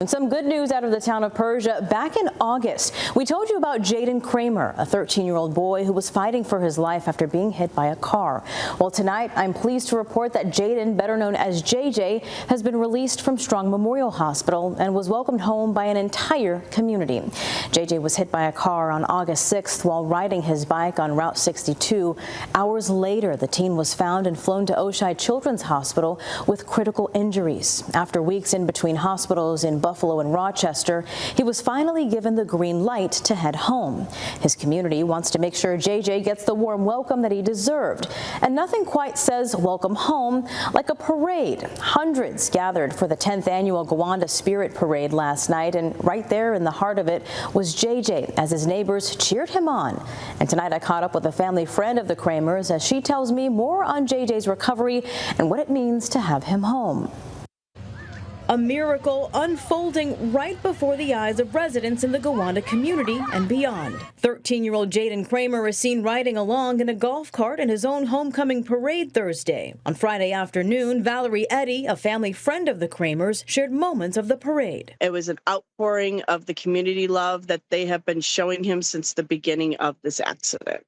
And some good news out of the town of Persia. Back in August, we told you about Jayden Kramer, a 13-year-old boy who was fighting for his life after being hit by a car. Well, tonight, I'm pleased to report that Jayden, better known as JJ, has been released from Strong Memorial Hospital and was welcomed home by an entire community. JJ was hit by a car on August 6th while riding his bike on Route 62. Hours later, the teen was found and flown to Oishei Children's Hospital with critical injuries. After weeks in between hospitals in Buffalo and Rochester, he was finally given the green light to head home. His community wants to make sure JJ gets the warm welcome that he deserved. And nothing quite says welcome home like a parade. Hundreds gathered for the 10th annual Gowanda Spirit Parade last night, and right there in the heart of it was JJ as his neighbors cheered him on. And tonight I caught up with a family friend of the Kramers as she tells me more on JJ's recovery and what it means to have him home. A miracle unfolding right before the eyes of residents in the Gowanda community and beyond. 13-year-old Jayden Kramer is seen riding along in a golf cart in his own homecoming parade Thursday. On Friday afternoon, Valerie Eddy, a family friend of the Kramers, shared moments of the parade. It was an outpouring of the community love that they have been showing him since the beginning of this accident.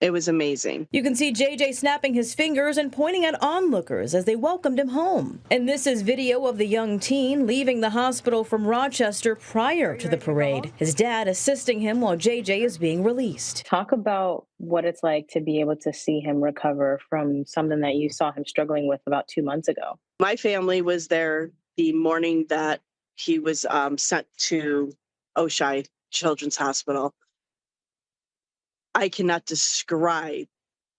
It was amazing. You can see JJ snapping his fingers and pointing at onlookers as they welcomed him home. And this is video of the young teen leaving the hospital from Rochester prior to the parade. His dad assisting him while JJ is being released. Talk about what it's like to be able to see him recover from something that you saw him struggling with about two months ago. My family was there the morning that he was um, sent to Oishei Children's Hospital. I cannot describe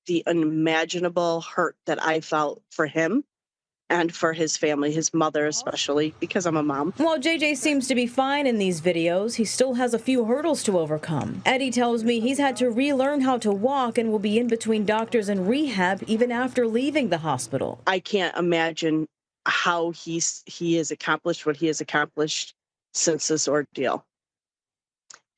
the unimaginable hurt that I felt for him and for his family, his mother especially, because I'm a mom. While JJ seems to be fine in these videos, he still has a few hurdles to overcome. Eddy tells me he's had to relearn how to walk and will be in between doctors and rehab even after leaving the hospital. I can't imagine how he's he has accomplished what he has accomplished since this ordeal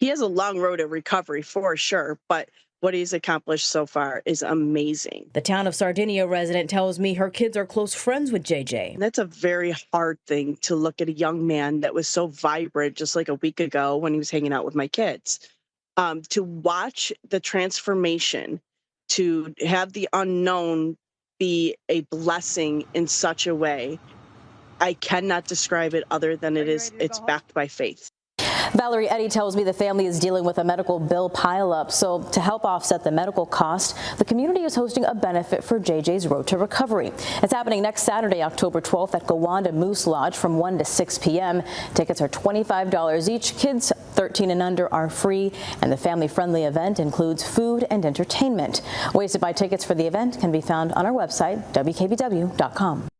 he has a long road of recovery for sure, but what he's accomplished so far is amazing. The town of Sardinia resident tells me her kids are close friends with JJ. That's a very hard thing to look at a young man that was so vibrant just like a week ago when he was hanging out with my kids. Um, to watch the transformation, to have the unknown be a blessing in such a way, I cannot describe it other than it is it's backed by faith. Valerie Eddy tells me the family is dealing with a medical bill pileup. So to help offset the medical cost, the community is hosting a benefit for JJ's Road to Recovery. It's happening next Saturday, October 12th at Gowanda Moose Lodge from 1 to 6 p.m. Tickets are $25 each. Kids 13 and under are free, and the family-friendly event includes food and entertainment. Ways to buy tickets for the event can be found on our website, wkbw.com.